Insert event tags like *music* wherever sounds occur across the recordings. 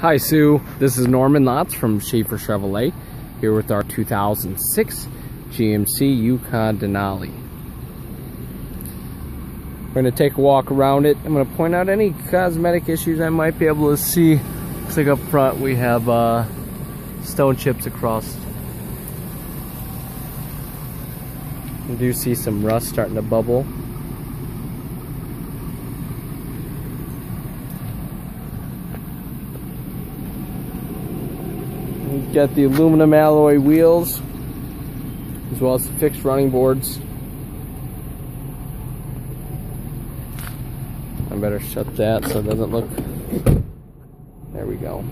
Hi Sue, this is Norman Lotz from Schafer Chevrolet here with our 2006 GMC Yukon Denali. We're going to take a walk around it. I'm going to point out any cosmetic issues I might be able to see. Looks like up front we have uh, stone chips across. I do see some rust starting to bubble. Got the aluminum alloy wheels as well as the fixed running boards. I better shut that so it doesn't look. There we go.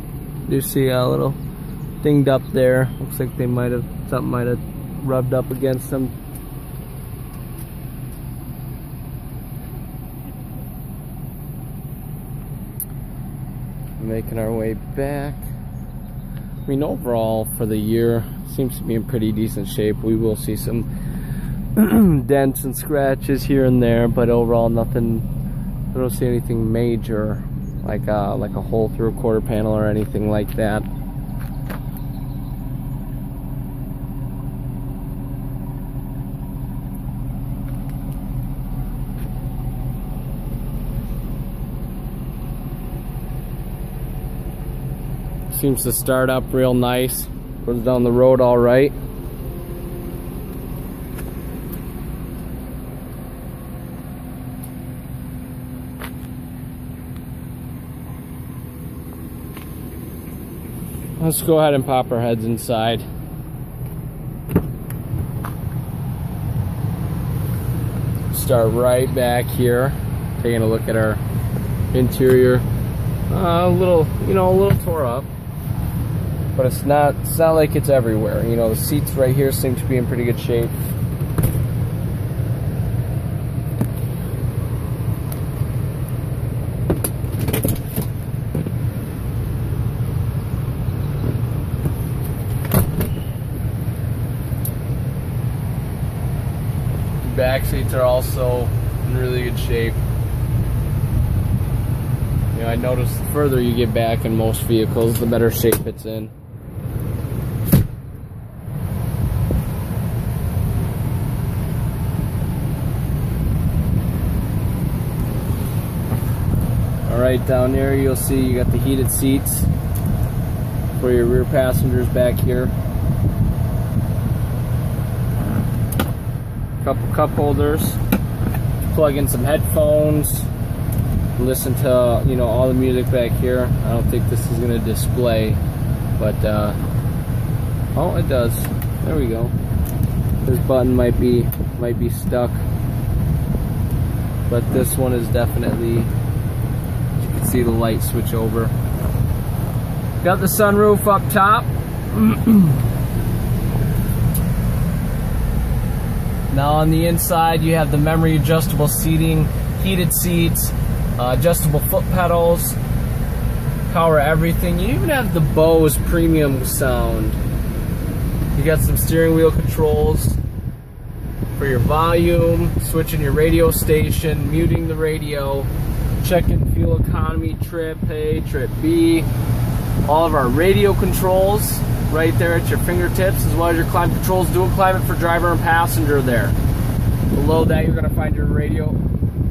Do you see a little dinged up there. Looks like they might have something might have rubbed up against them. Making our way back. I mean, overall for the year, seems to be in pretty decent shape. We will see some *clears throat* dents and scratches here and there, but overall nothing. I don't see anything major, like a, like a hole through a quarter panel or anything like that. Seems to start up real nice. Runs down the road all right. Let's go ahead and pop our heads inside. Start right back here, taking a look at our interior. Uh, a little, you know, a little tore up but it's not it's not like it's everywhere. You know the seats right here seem to be in pretty good shape. Back seats are also in really good shape. You know, I noticed the further you get back in most vehicles, the better shape it's in. Right down there you'll see you got the heated seats for your rear passengers back here. Couple cup holders plug in some headphones listen to you know all the music back here. I don't think this is gonna display but uh, oh it does. There we go. This button might be might be stuck but this one is definitely see the light switch over. Got the sunroof up top. *clears throat* now on the inside you have the memory adjustable seating, heated seats, uh, adjustable foot pedals, power everything. You even have the Bose premium sound. You got some steering wheel controls for your volume, switching your radio station, muting the radio, checking fuel economy, trip A, trip B, all of our radio controls right there at your fingertips, as well as your climate controls, dual climate for driver and passenger there. Below that, you're going to find your radio,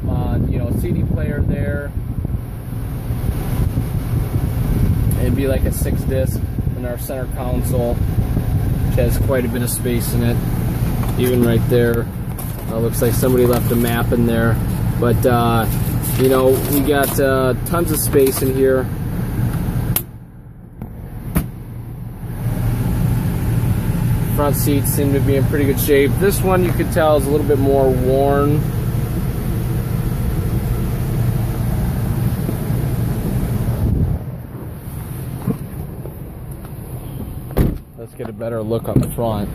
uh, you know, CD player there. It'd be like a six disc in our center console, which has quite a bit of space in it. Even right there, uh, looks like somebody left a map in there. But uh, you know, we got uh, tons of space in here. Front seats seem to be in pretty good shape. This one you could tell is a little bit more worn. Let's get a better look up front.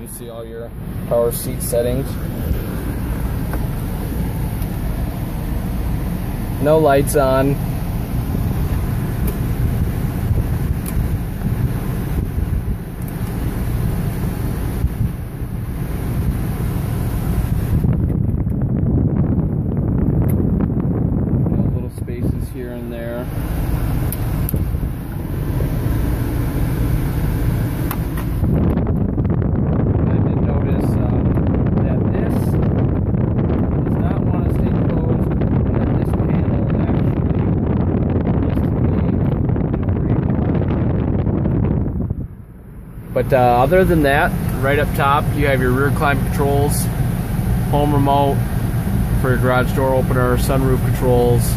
You see all your power seat settings. No lights on. No little spaces here. But uh, other than that, right up top, you have your rear climate controls, home remote for your garage door opener, sunroof controls,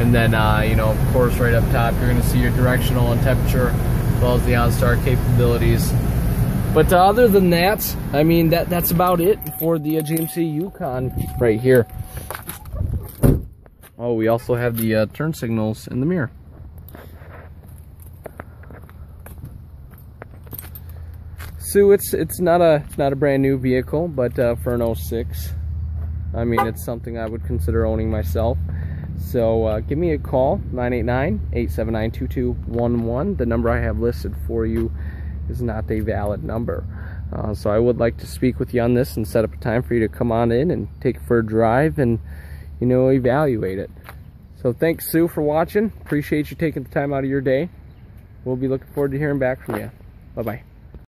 and then, uh, you know, of course, right up top, you're going to see your directional and temperature, as well as the OnStar capabilities. But uh, other than that, I mean, that that's about it for the uh, GMC Yukon right here. Oh, we also have the uh, turn signals in the mirror. So it's it's not a it's not a brand new vehicle, but uh, for an 06, I mean it's something I would consider owning myself. So uh, give me a call 989-879-2211. The number I have listed for you is not a valid number. Uh, so I would like to speak with you on this and set up a time for you to come on in and take it for a drive and you know evaluate it. So thanks Sue for watching. Appreciate you taking the time out of your day. We'll be looking forward to hearing back from you. Bye bye.